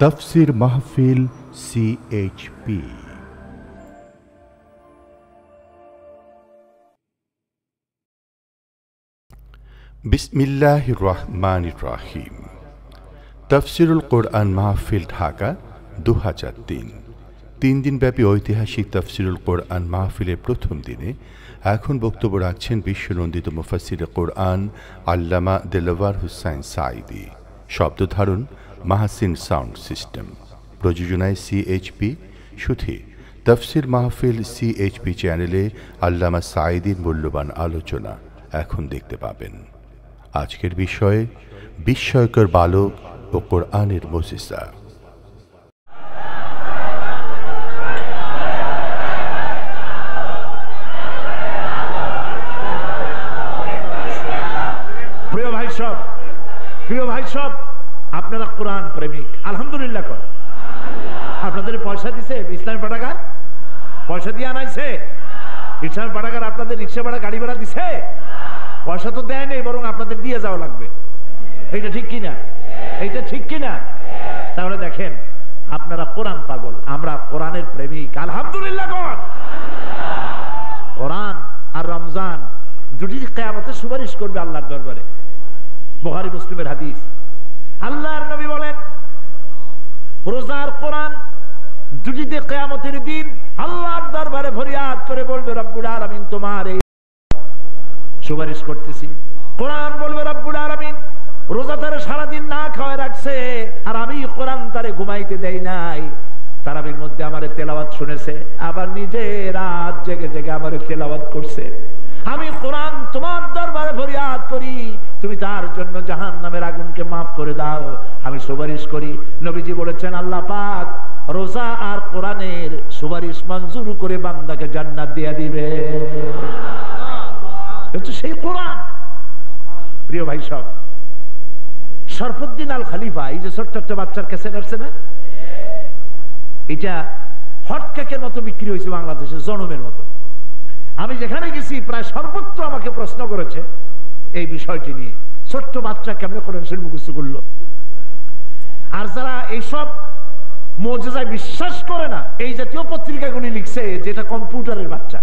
তফসির মাহফিল সিএইচপি বিসমিল্লাহ রহমান রাহিম। তফসিরুল কোরআন মাহফিল ঢাকা দু হাজার তিন তিন দিনব্যাপী ঐতিহাসিক তফসিরুল কোরআন মাহফিলের প্রথম দিনে এখন বক্তব্য রাখছেন বিশ্বনন্দিত মুফাসির কোরআন আল্লামা দেলওয়ার হুসাইন সাইদি শব্দধারণ মাহাসিন সাউন্ড সিস্টেম প্রযোজনায় সিএইচপি সুথি তফসির মাহফিল সিএইচপি চ্যানেলে আল্লামা সাইদির মূল্যবান আলোচনা এখন দেখতে পাবেন। আজকের বিষয়ে, বিস্ময়কর বালক ও কোরআনের মজিসা। প্রিয় ভাই সব, প্রিয় ভাই সব আপনারা কোরআন প্রেমিক। আলহামদুলিল্লাহ কর আপনাদের পয়সা দিছে ইসলামী পাঠাগার? পয়সা দিয়ে আনাইছে? ইসলামী পাঠাগার আপনাদের রিক্সা ভাড়া গাড়ি ভাড়া দিছে? পয়সা তো দেয় নেই বরং আপনাদের দিয়ে যাওয়া লাগবে। এইটা ঠিক কিনা? এইটা ঠিক কিনা? তাহলে দেখেন আপনারা কোরআন পাগল আমরা কোরআনের প্রেমিক। আলহামদুলিল্লাহ কর কোরআন আর রমজান দুটি কেয়ামতের সুপারিশ করবে আল্লাহর দরবারে। বহারি মুসলিমের হাদিস। আল্লাহর নবী বলেন, রোজার কোরআন দুটিতে কেয়ামতের দিন আল্লাহর দরবারে ফরিয়াদ করে বলবে, রব্বুল আলামিন, তোমার এই সুপারিশ করতেছি। কোরআন বলবে, রব্বুল আলামিন, রোজা তারে সারাদিন না খাওয়ায় রাখছে, আর আমি কোরআন তারে ঘুমাইতে দেই নাই। তারাবির মধ্যে আমার তেলাওয়াত শুনেছে, আবার নিজে রাত জেগে জেগে আমার তেলাওয়াত করছে। আমি কোরআন তোমার দরবারে ফরিয়াদ করি তুমি তার জন্য জাহান নামের আগুনকে মাফ করে দাও। আমি সুপারিশ করি। নবীজি বলেছেন, আল্লাহ পাক রোজা আর কোরআনের সুপারিশ মঞ্জুর করে বান্দাকে জান্নাত দিয়ে দিবে। সেই কোরআন। প্রিয় ভাই সব সরফুদ্দিন আল খালিফা এই যে ছোট্ট একটা বাচ্চার ক্যাসেট আসছে না? এটা হট কেকের মতো বিক্রি হয়েছে বাংলাদেশে, জনমের মতো। আমি যেখানে গেছি, প্রায় সর্বত্র আমাকে প্রশ্ন করেছে এই বিষয়টি নিয়ে। ছোট্ট বাচ্চা কেমনে করেন সে মুখস্থ করল? আর যারা এইসব মজেজায় বিশ্বাস করে না, এই জাতীয় পত্রিকাগুলি লিখছে যেটা কম্পিউটারের বাচ্চা।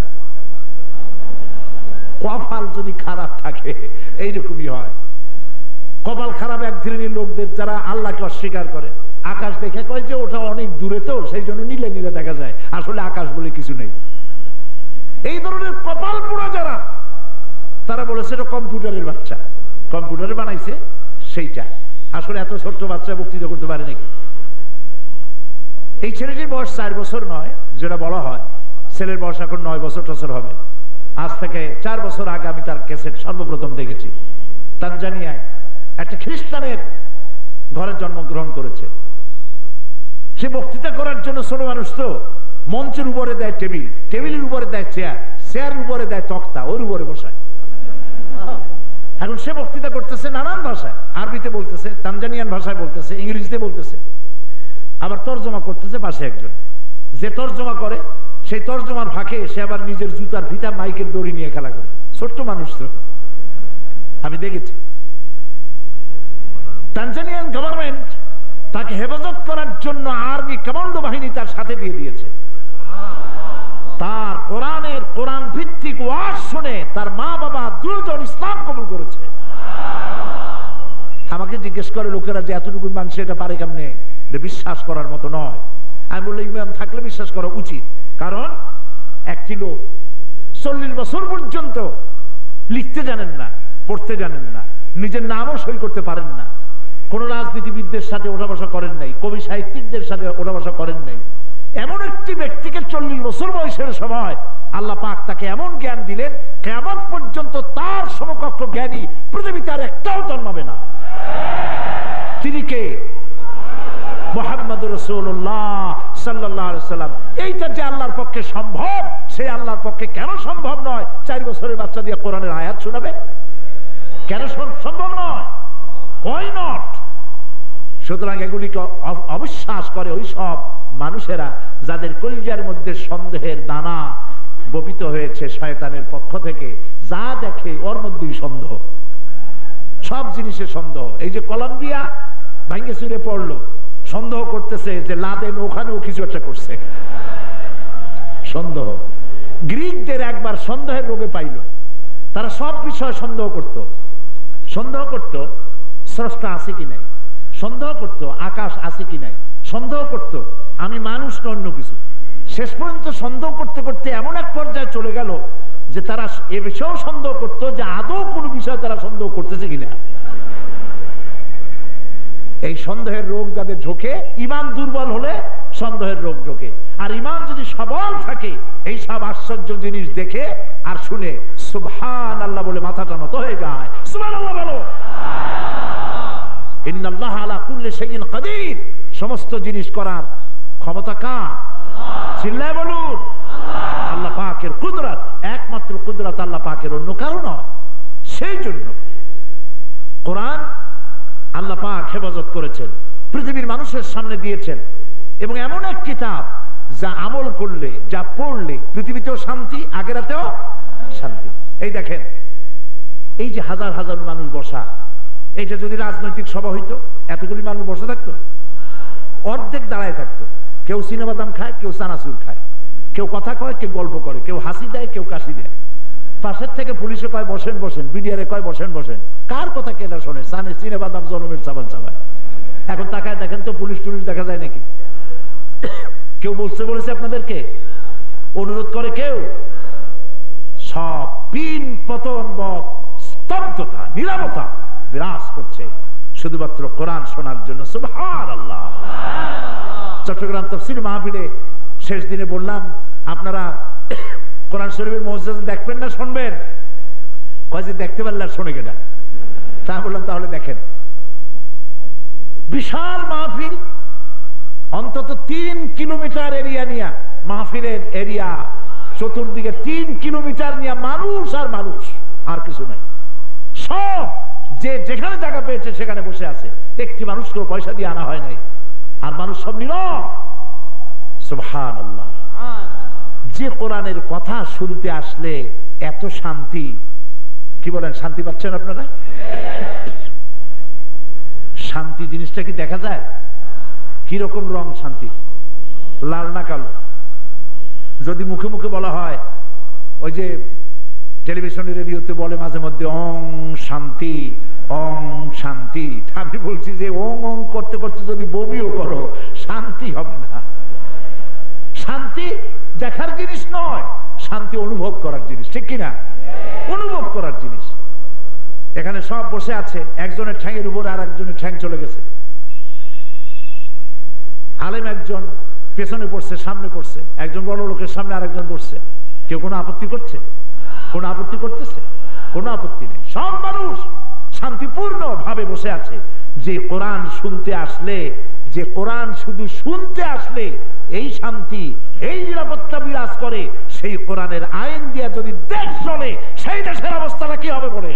কপাল যদি খারাপ থাকে, এইরকমই হয়। কপাল খারাপ এক ধরনের লোকদের যারা আল্লাহকে অস্বীকার করে। আকাশ দেখে কয় যে ওটা অনেক দূরে তো, সেই জন্য নীলে নীলে দেখা যায়। আসলে আকাশ বলে কিছু নেই। এই ধরনের কপাল পোড়া যারা তারা বলেছে এটা কম্পিউটারের বাচ্চা। কম্পিউটারে বানাইছে সেইটা। আসলে এত ছোট্ট বাচ্চা বক্তৃতা করতে পারে নাকি? এই ছেলেটির বয়স চার বছর নয়, যেটা বলা হয়। ছেলের বয়স এখন নয় বছর টছর হবে। আজ থেকে চার বছর আগে আমি তার ক্যাসেট সর্বপ্রথম দেখেছি। তানজানিয়ায় একটা খ্রিস্টানের ঘরে জন্মগ্রহণ করেছে। সে বক্তৃতা করার জন্য ছোট মানুষ তো, মঞ্চের উপরে দেয় টেবিল। টেবিলের উপরে দেয় চেয়ার, চেয়ারের উপরে দেয় তক্তা, ওর উপরে বসায়। এখন সে বক্তৃতা করতেছে নানান ভাষায়। আরবিতে বলতেছে, তানজানিয়ান ভাষায় বলতেছে, ইংরেজিতে বলতেছে। আবার তর্জমা করতেছে পাশে একজন। যে তর্জমা করে, সেই তর্জমার ফাঁকে সে আবার নিজের জুতার ফিতা মাইকের দড়ি নিয়ে খেলা করে। ছোট্ট মানুষ তো। আমি দেখেছি। তানজানিয়ান গভর্নমেন্ট তাকে হেফাজত করার জন্য আর্মি কমান্ডো বাহিনী তার সাথে দিয়ে দিয়েছে। তার কোরআনের কোরআন ভিত্তিক ওয়াজ শুনে তার মা বাবা দুজন ইসলাম কবুল করেছে। আমাকে জিজ্ঞেস করে, লোকেরা যে এতটুকু মানুষ এটা পারে কেমনে? এটা বিশ্বাস করার মতো নয়। আমি বললাম, ইমান থাকলে বিশ্বাস করা উচিত। কারণ একটি লোক চল্লিশ বছর পর্যন্ত লিখতে জানেন না, পড়তে জানেন না, নিজের নামও সই করতে পারেন না। কোনো রাজনীতিবিদদের সাথে ওঠা বসা করেন নাই, কবি সাহিত্যিকদের সাথে ওঠা বসা করেন নাই। এমন একটি ব্যক্তিকে চল্লিশ বছর বয়সের সময় আল্লাহ পাক তাকে এমন জ্ঞান দিলেন কেমন পর্যন্ত তার সমকক্ষ জ্ঞানী পৃথিবীতে আর একটাও জন্মাবে না। তিনি কে? সম্ভব, সে আল্লাহর পক্ষে কেন সম্ভব নয়? চার বছরের বাচ্চা দিয়ে কোরআনের আয়াত কেন সম্ভব নয়? নট সুতরাং এগুলিকে অবিশ্বাস করে ওই সব মানুষেরা যাদের কলিজার মধ্যে সন্দেহের দানা বপিত হয়েছে শয়তানের পক্ষ থেকে, যা দেখে ওর মধ্যেই সন্দেহ। সব জিনিসে সন্দেহ। এই যে কলম্বিয়া ভাঙ্গে চুরে পড়ল, সন্দেহ করতেছে যে লাদেন ওখানেও কিছু একটা করছে। সন্দেহ। গ্রিকদের একবার সন্দেহের রোগে পাইল। তারা সব বিষয়ে সন্দেহ করত। সন্দেহ করত, স্রষ্টা আছে কি নাই? সন্দেহ করত, আকাশ আছে কি নাই? সন্দেহ করত। আমি মানুষ না অন্য কিছু। শেষ পর্যন্ত সন্দেহ করতে করতে এমন এক পর্যায়ে চলে গেল যে তারা এ বিষয়েও সন্দেহ করত যে আদৌ কোনো বিষয়ে তারা সন্দেহ করতেছে কিনা। এই সন্দেহের রোগ যাদের ঢোকে ইমান দুর্বল হলে সন্দেহের রোগ ঢোকে। আর ইমান যদি সবল থাকে, এই সব আশ্চর্য জিনিস দেখে আর শুনে সুবহান আল্লাহ বলে মাথাটা নত হয়ে যায়। সুবহান আল্লাহ বলো। ইন্নাল্লাহ আলা কুল্লি শাইইন কাদির। সমস্ত জিনিস করার ক্ষমতা কার? চিল্লায় বলুন। আল্লাহ পাকের কুদরাত একমাত্র কুদরাত আল্লাহ পাকের অন্য কারণ সেই জন্য কোরআন আল্লাহ পাক হেফাজত করেছেন, পৃথিবীর মানুষের সামনে দিয়েছেন এবং এমন এক কিতাব যা আমল করলে, যা পড়লে পৃথিবীতেও শান্তি আগেরাতেও শান্তি। এই দেখেন, এই যে হাজার হাজার মানুষ বসা, এইটা যদি রাজনৈতিক সভা হইতো, এতগুলি মানুষ বসে থাকতো। অর্ধেক দাঁড়ায় থাকতো। কেউ সিনেমাদাম খায়, কেউ চানাচুর খায়। কেউ কথা কয়, কেউ গল্প করে। কেউ হাসি দেয়, কেউ কাশি দেয়। পাশের থেকে পুলিশে কয়, বসেন বসেন। বিডিআরে কয়, বসেন বসেন। কার কথা কেটা শোনে? সানে সিনেমাদাম জনমের সাবান চাবায়। এখন তাকায় দেখেন তো পুলিশ টুলিশ দেখা যায় নাকি? কেউ বলছে, বলেছে আপনাদেরকে? অনুরোধ করে কেউ? সব পিন পতন বধ, স্তব্ধতা নিরাপত্তা বিরাজ করছে। শুধুমাত্র কোরআন শোনার জন্য সুবহান আল্লাহ চট্টগ্রাম তফসিল মাহফিলে শেষ দিনে বললাম, আপনারা কোরআন শরীফের মসজিদ দেখবেন না শুনবেন? কয় দেখতে পারলে আর শোনে কেটা তা বললাম, তাহলে দেখেন। বিশাল মাহফিল, অন্তত তিন কিলোমিটার এরিয়া নিয়ে, মাহফিলের এরিয়া, চতুর্দিকে তিন কিলোমিটার নিয়ে মানুষ আর মানুষ, আর কিছু নাই। সব যে যেখানে জায়গা পেয়েছে সেখানে বসে আছে। একটি মানুষকেও পয়সা দিয়ে আনা হয় নাই। আর মানুষ সব আল্লাহ যে কোরআনের কথা শুনতে আসলে এত শান্তি, কি বলেন, শান্তি পাচ্ছেন আপনারা? শান্তি জিনিসটা কি দেখা যায়? কীরকম রং শান্তি? লাল না কালো? যদি মুখে মুখে বলা হয়, ওই যে টেলিভিশনে, রেডিওতে বলে মাঝে মধ্যে অং শান্তি। অং শান্তি। আমি বলছি যে ওং ওং করতে করতে যদি বমিও করো, শান্তি হবে না। শান্তি দেখার জিনিস নয়, শান্তি অনুভব করার জিনিস, ঠিক কিনা? অনুভব করার জিনিস। এখানে সব বসে আছে, একজনের ঠ্যাঙের উপরে আর একজনের ঠ্যাং চলে গেছে। আলেম একজন পেছনে পড়ছে, সামনে পড়ছে। একজন বড় লোকের সামনে আরেকজন পড়ছে কেউ কোনো আপত্তি করছে? কোনো আপত্তি করতেছে? কোনো আপত্তি নেই। সব মানুষ শান্তিপূর্ণ ভাবে বসে আছে। যে কোরআন শুনতে আসলে, যে কোরআন শুধু শুনতে আসলে, এই শান্তি, এই নিরাপত্তা বিরাজ করে, সেই কোরআনের আইন দিয়ে যদি দেশ চলে, সেই দেশের অবস্থাটা কি হবে বলে?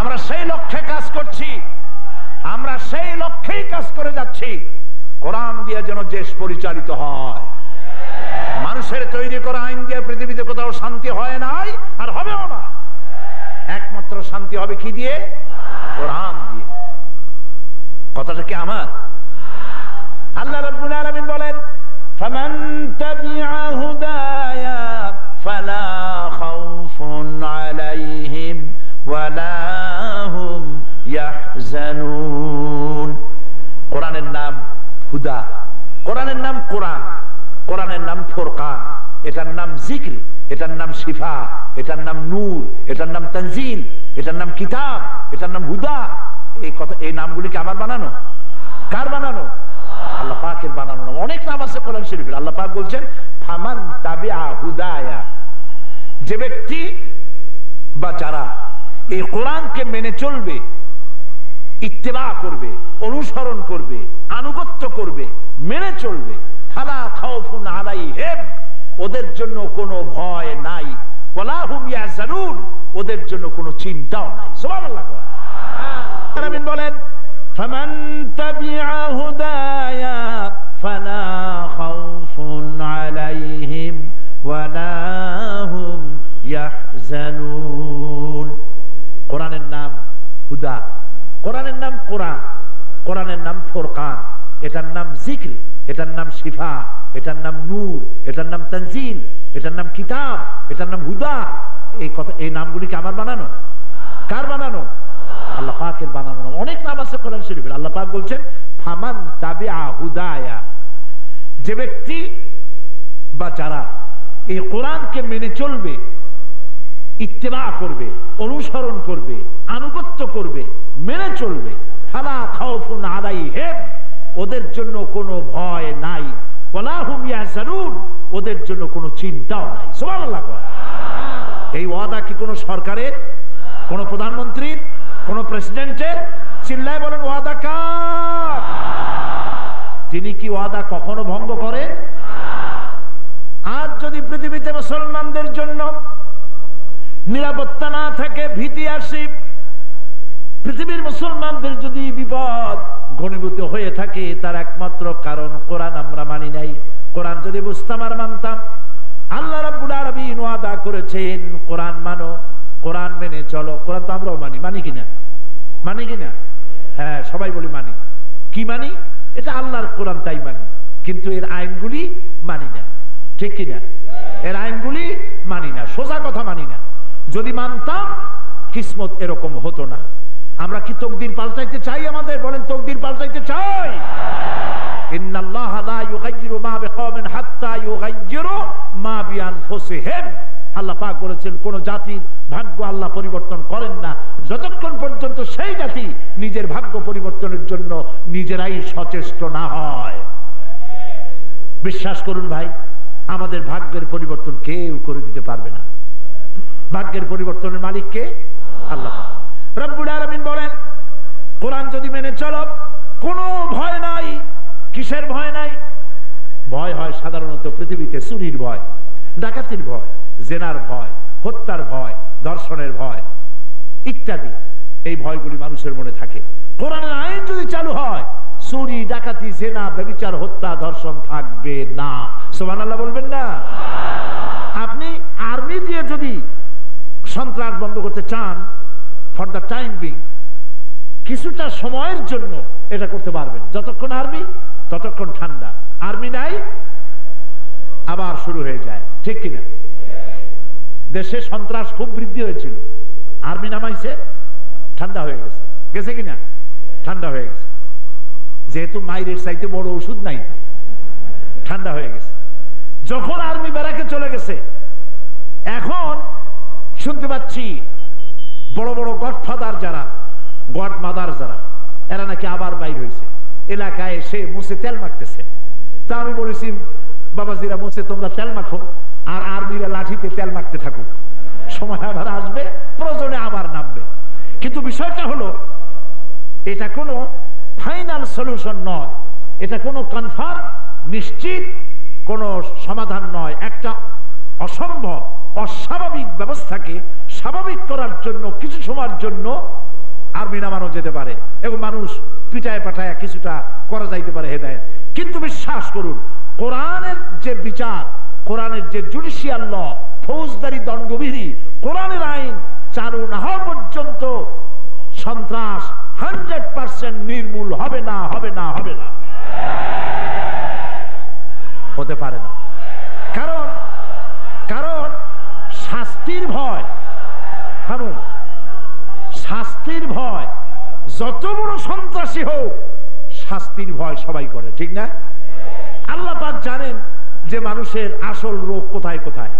আমরা সেই লক্ষ্যে কাজ করছি, আমরা সেই লক্ষ্যেই কাজ করে যাচ্ছি, কোরআন দিয়ে যেন দেশ পরিচালিত হয়। মানুষের তৈরি করা আইন দিয়ে পৃথিবীতে কোথাও শান্তি হয় নাই আর হবেও না। একমাত্র শান্তি হবে কি দিয়ে? কোরআন দিয়ে। কথাটা কি আমার? আল্লাহ রাব্বুল আলামিন বলেন, ফামান তাবিআ হুদায়া ফালা খাউফুন আলাইহিম ওয়ালা হুম ইয়াহজানুন। কোরআনের নাম হুদা, কোরআনের নাম কোরআন, কোরআনের নাম ফোরকান এটার নাম জিক্র। এটার নাম শিফা, এটার নাম নূর, এটার নাম তানজিল, এটার নাম কিতাব, এটার নাম হুদা। এই কথা এই নামগুলি কি আমার বানানো? কার বানানো? আল্লাহ পাকের বানানো নাম। অনেক নাম আছে কোরআন শরীফের। আল্লাহ পাক বলছেন, ফামান হুদায়া। যে ব্যক্তি বা যারা এই কোরআনকে মেনে চলবে, ইত্তেবা করবে, অনুসরণ করবে, আনুগত্য করবে, মেনে চলবে খাউফুন আলাইহিম। ওদের জন্য কোনো ভয় নাই। ওদের জন্য কোনো চিন্তাও নাই। আমিন বলেন। ফালা খাউফুন আলাইহিম ওয়ালা হুম ইয়াহজানুন। কোরআনের নাম হুদা, কোরআনের নাম কোরআন, কোরআনের নাম ফোরকান। এটার নাম জিক্র, এটার নাম শিফা, এটার নাম নূর, এটার নাম তানজিল, এটার নাম কিতাব, এটার নাম হুদা। এই কথা এই নামগুলিকে আমার বানানো? কার বানানো? আল্লাহ পাকের বানানো। নাম অনেক নাম আছে কোরআন শরীফের। আল্লাহ পাক বলছেন, ফামান তাবে হুদায়া। যে ব্যক্তি বা যারা এই কোরআনকে মেনে চলবে, ইত্তেবা করবে, অনুসরণ করবে, আনুগত্য করবে, মেনে চলবে, ফালা খাউফুন আলাইহিম। ওদের জন্য কোনো ভয় নাই। ওদের জন্য কোনো চিন্তাও নাই। এই ওয়াদা কি কোনো সরকারের, কোন প্রধানমন্ত্রীর, কোন প্রেসিডেন্টের? চিল্লায় বলেন, ওয়াদা কার? তিনি কি ওয়াদা কখনো ভঙ্গ করেন? আজ যদি পৃথিবীতে মুসলমানদের জন্য নিরাপত্তা না থাকে, ভীতি আসি, পৃথিবীর মুসলমানদের যদি বিপদ ঘনীভূত হয়ে থাকে তার একমাত্র কারণ কোরআন আমরা মানি নাই। কোরআন যদি বুঝতাম আর মানতাম। আল্লাহ রাব্বুল আলামিন ওয়াদা করেছেন, কোরআন মানো, কোরআন মেনে চলো। কোরআন তো আমরাও মানি মানি কিনা? মানি কিনা? হ্যাঁ সবাই বলি মানি। কি মানি? এটা আল্লাহর কোরআন তাই মানি। কিন্তু এর আইনগুলি মানি না। ঠিক কিনা? এর আইনগুলি মানি না। সোজা কথা মানি না। যদি মানতাম, কিসমত এরকম হতো না। আমরা কি তকদির পাল্টাইতে চাই আমাদের? বলেন, তকদির পাল্টাইতে চাই। কোন জাতির ভাগ্য আল্লাহ পরিবর্তন করেন না। যতক্ষণ পর্যন্ত সেই জাতি নিজের ভাগ্য পরিবর্তনের জন্য নিজেরাই সচেষ্ট না হয়। বিশ্বাস করুন ভাই, আমাদের ভাগ্যের পরিবর্তন কেউ করে দিতে পারবে না। ভাগ্যের পরিবর্তনের মালিক কে? আল্লাহ রব্বুল আলামিন বলেন, কোরআন যদি মেনে চলো, কোনো ভয় নাই। কিসের ভয় নাই? ভয় হয় সাধারণত পৃথিবীতে চুরির ভয়, ডাকাতির ভয়, জেনার ভয়, হত্যার ভয় দর্শনের ভয় ইত্যাদি। এই ভয়গুলি মানুষের মনে থাকে। কোরআনের আইন যদি চালু হয়, চুরি, ডাকাতি, জেনা, ব্যবিচার, হত্যা, ধর্ষণ থাকবে না। সোমান আল্লাহ বলবেন না? আপনি আর্মি দিয়ে যদি সন্ত্রাস বন্ধ করতে চান ফর দ্য টাইম বিং কিছুটা সময়ের জন্য এটা করতে পারবেন। যতক্ষণ আর্মি ততক্ষণ ঠান্ডা। আর্মি নাই, আবার শুরু হয়ে যায়। ঠিক কিনা? দেশে সন্ত্রাস খুব বৃদ্ধি হয়েছিল। আর্মি নামাইছে, ঠান্ডা হয়ে গেছে। গেছে কিনা? ঠান্ডা হয়ে গেছে। যেহেতু মাইরের চাইতে বড় ওষুধ নাই, ঠান্ডা হয়ে গেছে। যখন আর্মি বেড়াকে চলে গেছে, এখন শুনতে পাচ্ছি বড় বড় গডফাদার যারা গড মাদার যারা, এরা নাকি আবার বাইর হয়েছে এলাকায় এসে মুছে তেল মাখতেছে। তা আমি বলেছি, বাবাজিরা মুছে, তোমরা তেল মাখো, আর আর্মিরা লাঠিতে তেল মাখতে থাকুক। সময় আবার আসবে, প্রয়োজনে আবার নামবে। কিন্তু বিষয়টা হলো, এটা কোনো ফাইনাল সলিউশন নয়। এটা কোনো কনফার্ম, নিশ্চিত, কোনো সমাধান নয়। একটা অসম্ভব, অস্বাভাবিক ব্যবস্থাকে স্বাভাবিক করার জন্য, কিছু সময়ের জন্য আর্মি নামানো যেতে পারে। এবং মানুষ পিটায় পাঠায় কিছুটা করা যাইতে পারে হেদায় কিন্তু বিশ্বাস করুন, কোরআনের যে বিচার, কোরআনের যে জুডিশিয়াল ল, ফৌজদারি দণ্ডবিধি, কোরআনের আইন চালু না হওয়া পর্যন্ত সন্ত্রাস হান্ড্রেড পার্সেন্ট নির্মূল হবে না হবে না হবে না। হতে পারে না। কারণ কারণ শাস্তির ভয় ভাবুন শাস্তির ভয়, যত বড় সন্ত্রাসী হোক, শাস্তির ভয় সবাই করে, ঠিক না? আল্লাহ পাক জানেন যে মানুষের আসল রোগ কোথায় কোথায়।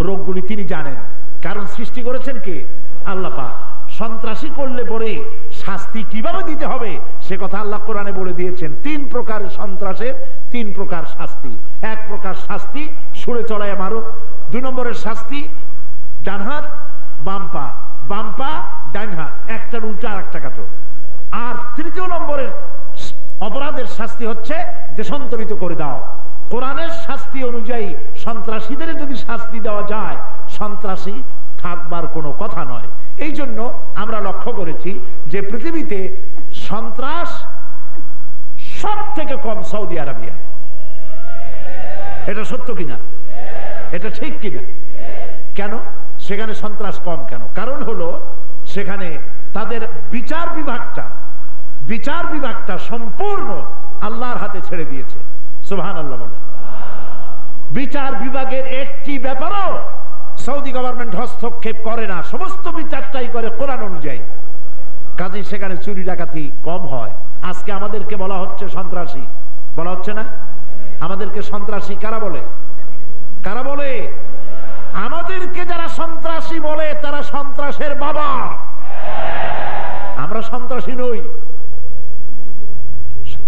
রোগগুলি তিনি জানেন। কারণ সৃষ্টি করেছেন কে? আল্লাহ পাক। সন্ত্রাসী করলে পরে শাস্তি কীভাবে দিতে হবে, সে কথা আল্লাহ কোরআনে বলে দিয়েছেন। তিন প্রকার সন্ত্রাসের তিন প্রকার শাস্তি। এক প্রকার শাস্তি, সুরে চড়ায় মারো। দুই নম্বরের শাস্তি ডান হাত বাম পা বাম পা ডান হাত একটার উল্টা আর একটা কাটো আর তৃতীয় নম্বরের অপরাধের শাস্তি হচ্ছে দেশান্তরিত করে দাও। কোরআনের শাস্তি অনুযায়ী সন্ত্রাসীদের যদি শাস্তি দেওয়া যায়, সন্ত্রাসী থাকবার কোনো কথা নয়। এই জন্য আমরা লক্ষ্য করেছি যে পৃথিবীতে সন্ত্রাস সব থেকে কম সৌদি আরবিয়া। এটা সত্য কিনা? এটা ঠিক কিনা? কেন? সেখানে সন্ত্রাস কম কেন? কারণ হলো, সেখানে তাদের বিচার বিভাগটা বিচার বিভাগটা সম্পূর্ণ আল্লাহর হাতে ছেড়ে দিয়েছে। সুবহান আল্লাহ বলে বিচার বিভাগের একটি ব্যাপারও সৌদি গভর্নমেন্ট হস্তক্ষেপ করে না। সমস্ত বিচারটাই করে কোরআন অনুযায়ী। কাজে সেখানে চুরি ডাকাতি কম হয়। আজকে আমাদেরকে বলা হচ্ছে সন্ত্রাসী। বলা হচ্ছে না? আমাদেরকে সন্ত্রাসী কারা বলে? কারা বলে? আমাদেরকে যারা সন্ত্রাসী বলে, তারা সন্ত্রাসের বাবা। আমরা সন্ত্রাসী নই।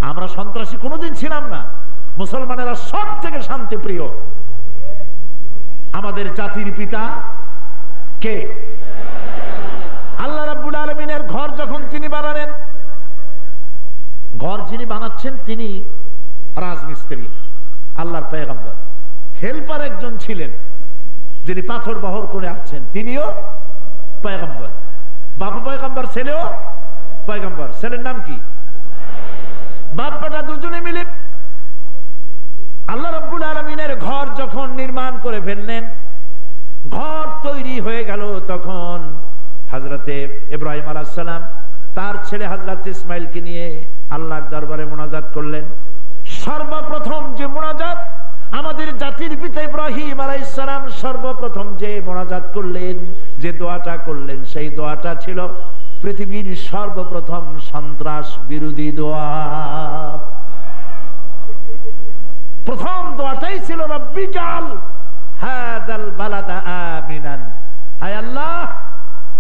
আমরা সন্ত্রাসী কোনোদিন ছিলাম না। মুসলমানেরা সব থেকে শান্তি প্রিয় আমাদের জাতির পিতা কে? আল্লাহ রাব্বুল আলমিনের ঘর যখন তিনি বানালেন, ঘর যিনি বানাচ্ছেন তিনি রাজমিস্ত্রি, আল্লাহর পেগম্বর। হেল্পার একজন ছিলেন। যিনি পাথর বহর করে আসছেন তিনিও পয়গম্বর। বাবা পয়গম্বর, ছেলেও পয়গম্বর। ছেলের নাম কি? বাপ্পাটা দুজনে মিলে আল্লাহ রব্বুল আলমিনের ঘর যখন নির্মাণ করে ফেললেন, ঘর তৈরি হয়ে গেল তখন হাজরতে ইব্রাহিম আলাহাম তার ছেলে হাজরত ইসমাইলকে নিয়ে আল্লাহর দরবারে মোনাজাত করলেন। সর্বপ্রথম যে মোনাজাত আমাদের জাতির পিতা ইব্রাহিম আলাইসালাম সর্বপ্রথম যে মোনাজাত করলেন, যে দোয়াটা করলেন, সেই দোয়াটা ছিল পৃথিবীর সর্বপ্রথম সন্ত্রাস বিরোধী দোয়া। প্রথম দোয়াটাই ছিল, রব্বি জাল হাদাল আল্লাহ,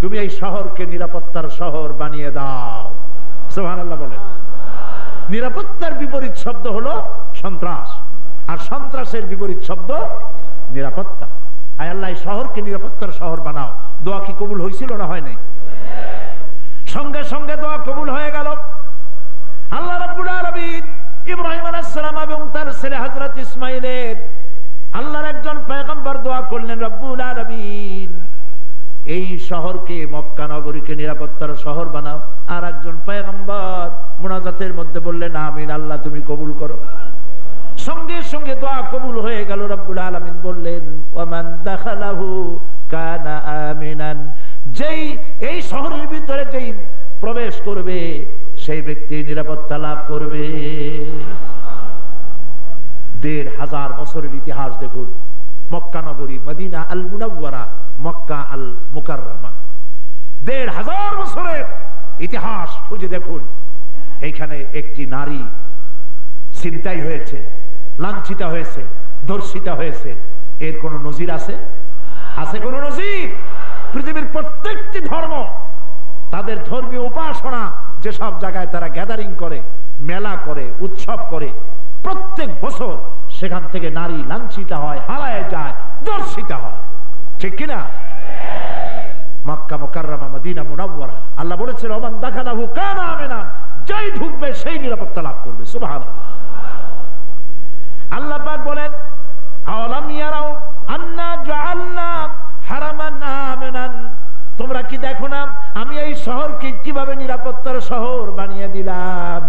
তুমি এই শহরকে নিরাপত্তার শহর বানিয়ে দাও। সুবহানাল্লাহ বলেন। নিরাপত্তার বিপরীত শব্দ হলো সন্ত্রাস। আর সন্ত্রাসের বিপরীত শব্দ, নিরাপত্তা। হায় আল্লাহ শহরকে নিরাপত্তার শহর বানাও। দোয়া কি কবুল হয়েছিল না হয় নাই? সঙ্গে সঙ্গে দোয়া কবুল হয়ে গেল। আল্লাহ রাব্বুল আলামিন ইব্রাহিম আলাইহিস এবং তার ছেলে হযরত ইসমাঈলের আল্লাহর একজন পয়গম্বর দোয়া করলেন, রব্বুল আলামিন, এই শহরকে, মক্কা নগরীকে নিরাপত্তার শহর বানাও। আর একজন পয়গম্বর মুনাজাতের মধ্যে বললেন, আমিন, আল্লাহ, তুমি কবুল করো। সঙ্গে সঙ্গে দোয়া কবুল হয়ে গেল, রব্বুল আলামিন বললেন, ওয়ামান দাখালাহু কানা আমিনান। যেই, এই শহরের ভিতরে যেই প্রবেশ করবে, সেই ব্যক্তি নিরাপত্তা লাভ করবে। দেড় হাজার বছরের ইতিহাস দেখুন, মক্কা নগরী, মদিনা আল মুনাওয়ারা মক্কা আল মুকাররমা দেড় হাজার বছরের ইতিহাস খুঁজে দেখুন, এইখানে একটি নারী চিন্তাই হয়েছে। লাঞ্ছিতা হয়েছে, ধর্ষিতা হয়েছে। এর কোন নজির আছে? আছে কোন নজির? পৃথিবীর প্রত্যেকটি ধর্ম, তাদের ধর্মীয় উপাসনা যেসব জায়গায় তারা গ্যাদারিং করে, মেলা করে, উৎসব করে, প্রত্যেক বছর সেখান থেকে নারী লাঞ্ছিতা হয়, হারায় যায় দর্শিতা হয়। ঠিক কিনা? মক্কা মোকাররমা, মদিনা মুনাওয়ারা। আল্লাহ বলেছেন, ওমান দাখালাহু কানা আমিনা যাই ঢুকবে সেই নিরাপত্তা লাভ করবে। সুবহানাল্লাহ। আল্লাহ পাক বলেন আওলাম ইয়ারাও আন্না জাআলনা হারামান আমিনান? তোমরা কি দেখো না, আমি এই শহরকে কীভাবে নিরাপত্তার শহর বানিয়ে দিলাম?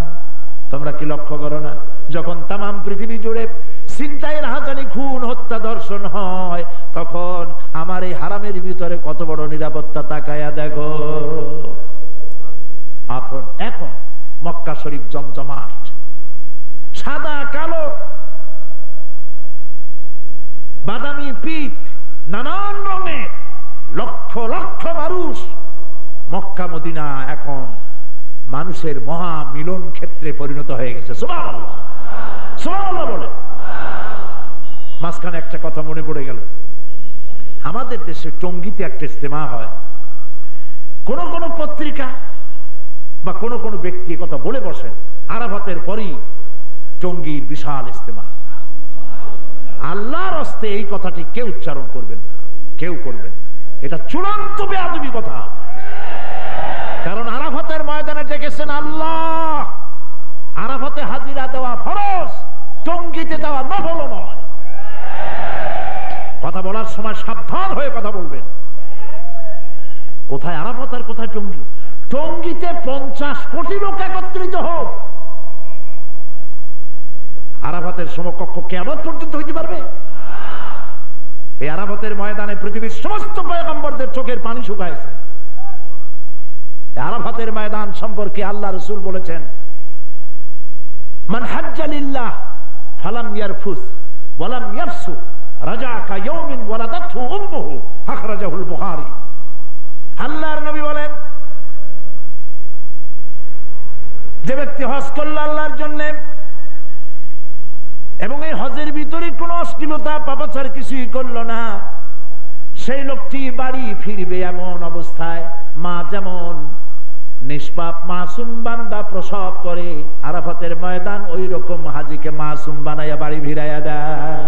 তোমরা কি লক্ষ্য করো না, যখন পৃথিবী জুড়ে চিন্তায় রাহাজানি খুন হত্যা দর্শন হয়, তখন আমার এই হারামের ভিতরে কত বড় নিরাপত্তা তাকায়া দেখো। এখন এখন মক্কা শরীফ জমজমাট, সাদা, কালো বাদামি পিঠ, নানান রঙের, লক্ষ লক্ষ মানুষ মক্কা, মদিনা এখন মানুষের মহা মিলন ক্ষেত্রে পরিণত হয়ে গেছে। বলে। মাঝখানে একটা কথা মনে পড়ে গেল। আমাদের দেশে টঙ্গিতে একটা ইস্তেমা হয়। কোন কোন পত্রিকা বা কোন কোন ব্যক্তি কথা বলে বসেন, আরাফাতের পরই টঙ্গির বিশাল ইস্তেমা আল্লাহর হস্তে এই কথাটি কেউ উচ্চারণ করবেন না। কেউ করবেন এটা চূড়ান্ত বেআবি কথা। কারণ আরাফাতের ময়দানে ডেকেছেন আল্লাহ। আরাফাতে হাজিরা দেওয়া ফরজ, টঙ্গিতে দেওয়া নফল নয়। কথা বলার সময় সাবধান হয়ে কথা বলবেন। কোথায় আরাফাত আর কোথায় টঙ্গি? টঙ্গিতে পঞ্চাশ কোটি লোক একত্রিত হোক। আরাফাতের সমকক্ষ কেমন পর্যন্ত হইতে পারবে? এই আরাফাতের ময়দানে পৃথিবীর সমস্ত পয়গম্বরদের চোখের পানি শুকাইছে। আরাফাতের ময়দান সম্পর্কে আল্লাহ রসুল বলেছেন যে ব্যক্তি হজ করল আল্লাহর জন্য ভিতরে কোনো অশ্লীলতা পাপাচার কিছুই করল না। সেই লোকটি বাড়ি ফিরবে এমন অবস্থায়। মা যেমন নিষ্পাপ মাসুম বান্দা প্রসব করে, আরাফাতের ময়দান ওই রকম হাজিকে মাসুম বানাইয়া বাড়ি ভিড়াইয়া দেয়।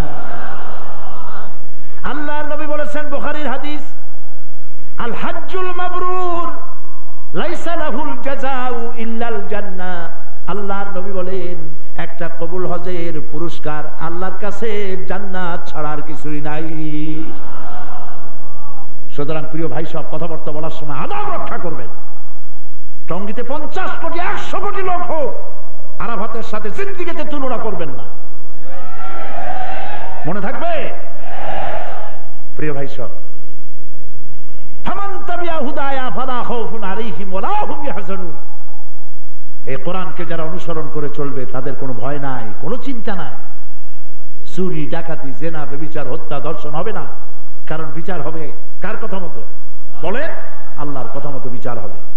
আল্লাহর নবী বলেছেন বুখারীর হাদিস আল হাজ্জুল মাবরুর, লাইসা লাহুল জাযাউ ইল্লাল জান্নাহ। আল্লাহর নবী বলেন একটা কবুল হজের পুরস্কার আল্লাহর কাছে জান্নাত ছাড়ার কিছুই নাই। সুতরাং প্রিয় ভাই, সব কথাবার্তা বলার সময় আদাব রক্ষা করবেন। টঙ্গিতে পঞ্চাশ কোটি, একশো কোটি লোক হোক, আরাফাতের সাথে জিন্দিগিতে তুলনা করবেন না। মনে থাকবে? প্রিয় ভাই, সব। ফামান তাবিয়া হুদায়া ফালা খাউফুন আলাইহিম হুম ইয়াহজানুন। এই কোরআনকে যারা অনুসরণ করে চলবে, তাদের কোনো ভয় নাই, কোনো চিন্তা নাই। চুরি, ডাকাতি, জেনা বিচার হত্যা, দর্শন হবে না। কারণ বিচার হবে কার কথা মতো? বলে আল্লাহর কথা মতো বিচার হবে।